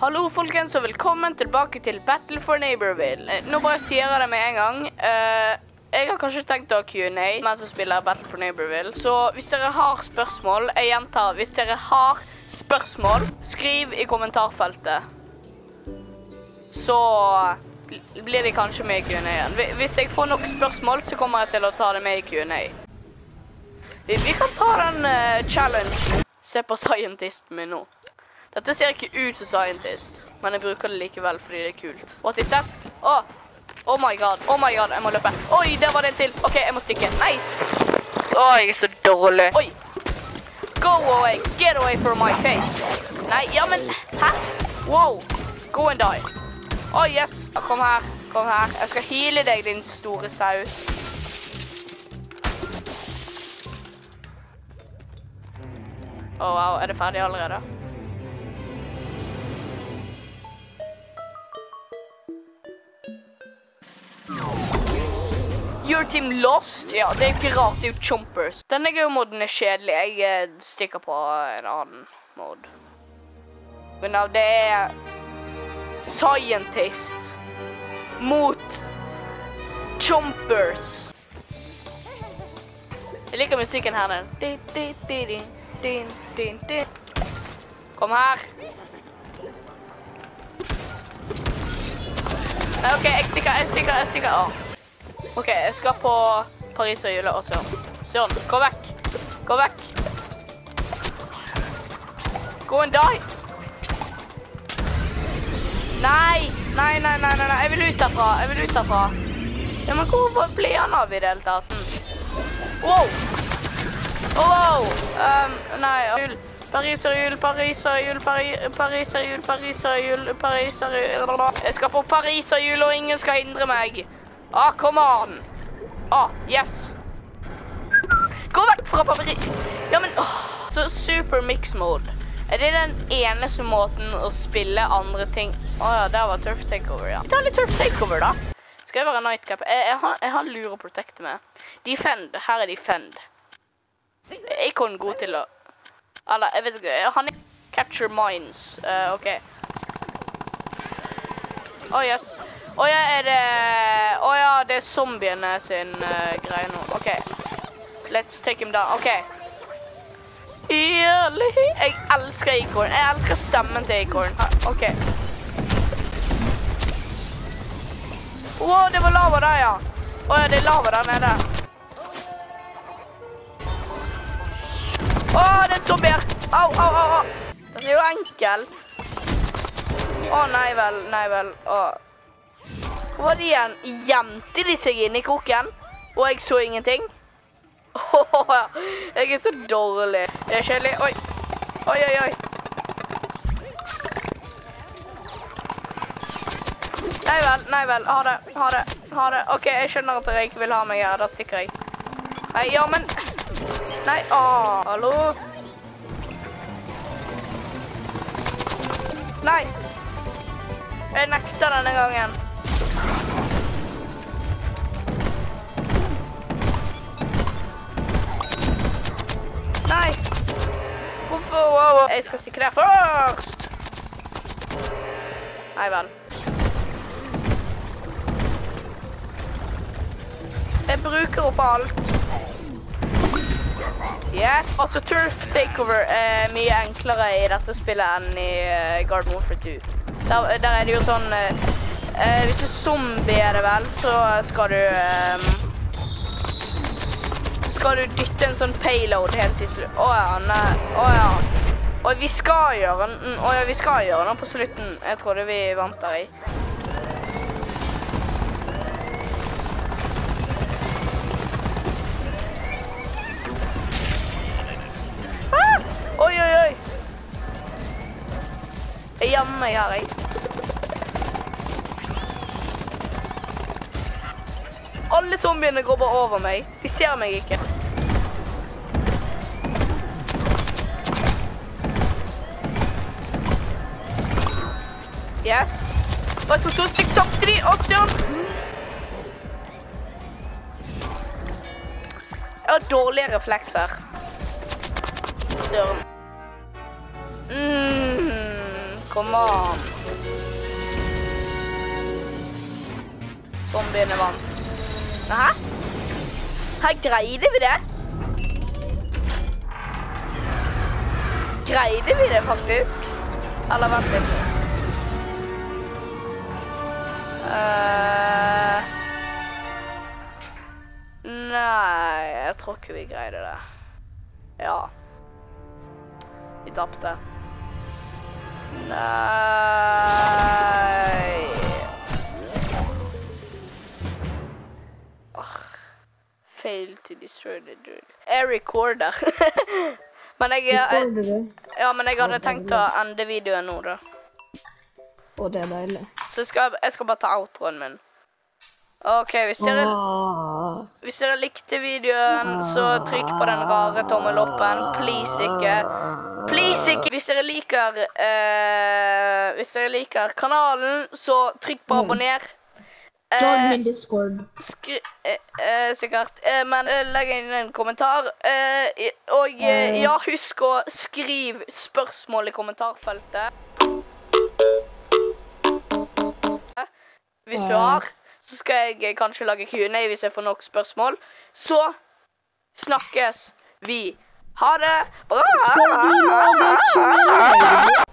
Hallo, folkens, og velkommen tilbake til Battle for Neighborville. Eh, Nå bare sier jeg det med en gang. Uh, jeg har kanskje tenkt å ha Q&A mens jeg spiller Battle for Neighborville. Så hvis dere har spørsmål, jeg gjentar, hvis dere har spørsmål, skriv i kommentarfeltet. Så blir de kanskje med i Q&A-en. Hvis jeg får nok spørsmål, så kommer jeg til å ta det med i Q&A. Vi, vi kan ta den uh, challengen. Se på scientisten min nå. Dette ser ikke ut som scientist, men jeg bruker det likevel fordi det er kult. What is that? Åh, oh my god, oh my god, jeg må løpe. Oi, der var det en til. Ok, jeg må stikke. Nice. Åh, jeg er så dårlig. Oi. Go away, get away from my face. Nei, ja, men, hæ? Wow, go and die. Oh, yes, kom her, kom her. Jeg skal heale deg, din store sau. Åh, wow, er det ferdig allerede? Team lost? Ja, det er jo ikke rart. Det er jo chompers. Denne geomoden er kjedelig. Jeg eh, stikker på en annen mod. Men av det er Scientist mot chompers. Jeg liker musikken her nede. Kom her. Nei, OK, jeg stikker, jeg stikker, jeg stikker. Åh. OK, jeg skal på Paris og Jule og Søren. Søren, gå vekk. Gå vekk. Go and die. Nei, nei, nei, nei, nei. Jeg vil ut derfra. Jeg vil ut derfra. Ja, men hvor ble han av i det hele tatt? Wow. Wow. Um, nei, jul. Pariserhjul, pariserhjul, pari- pariserhjul, pariserhjul, pariserhjul Jeg skal på pariserhjul, og ingen skal hindre meg. Ah, come on. Ah, yes. Gå vekk fra Paris... Ja, men åh, Så super mix mode. Er det den eneste måten å spille andre ting Å ja, der var Turf Takeover, ja. Vi tar litt Turf Takeover, da. Skal jeg være Nightcap? Jeg, jeg, har, jeg har lure å protekte med. Defend. Her er Defend. Acon god til å Eller, jeg vet ikke. Han er Capture Mines. Eh, OK. Å, yes. Å ja, er det Å ja, det er zombiene sin uh, greie nå. OK. Let's take him down. OK. Jeg elsker Acorn. Jeg elsker stemmen til Acorn. OK. Wow, det var lava der, ja. Å ja, det er lava der nede. Å, det er en zombie her. Au, au, au. au. Den er jo enkel. Å, nei vel, nei vel. Å. Var de igjen? Gjemte de seg inni kroken? Og jeg så ingenting? Åh, jeg er så dårlig. Det er kjedelig. Oi. Oi, oi, oi. Nei vel, nei vel. Ha det, ha det, ha det. OK, jeg skjønner at dere ikke vil ha meg her. Da stikker jeg. Nei, ja, men Nei, åh, hallo? Nei. Jeg nekter denne gangen. Jeg skal stikke der først. Nei vel. Jeg bruker opp alt. Yes. Altså, Turf Takeover er mye enklere i dette spillet enn i uh, Garden Warfare 2. Der, der er det jo sånn uh, eh, Hvis du zombie, er det vel, så skal du um, Skal du dytte en sånn payload helt til slutt. Å ja, nei. Å ja. Og vi skal gjøre den Å ja, vi skal gjøre den på slutten. Jeg trodde vi vant der i. Ah! Oi, oi, oi. Jeg gjemmer meg her, jeg. Alle zombiene går bare over meg. De ser meg ikke. Yes. Og jeg tok to stykk samtidig. Og. Jeg har dårlige reflekser. Søren. Mm, on. an. Zombiene vant. Hæ? Her greide vi det? Greide vi det faktisk? Eller vent litt. Eh, nei, jeg tror ikke vi greide det. Ja. Vi tapte. Nei oh, Fail to destroy the dude. Jeg recorder. men jeg, jeg, ja, men jeg hadde tenkt å ende videoen nå, da. Å, det er deilig. Så jeg skal, jeg skal bare ta outroen min. OK, hvis dere, Ah. hvis dere likte videoen, så trykk på den rare tommeloppen. Please ikke. Please ikke! Hvis dere liker eh, Hvis dere liker kanalen, så trykk på abonner. Join Eh, min Discord. skri, eh, eh, sikkert. Eh, men eh, legg inn en kommentar. Eh, og eh, ja, husk å skrive spørsmål i kommentarfeltet. Hvis du har, så skal jeg eh, kanskje lage Q&A hvis jeg får nok spørsmål. Så snakkes vi. Ha det bra! Skal du lage Q&A?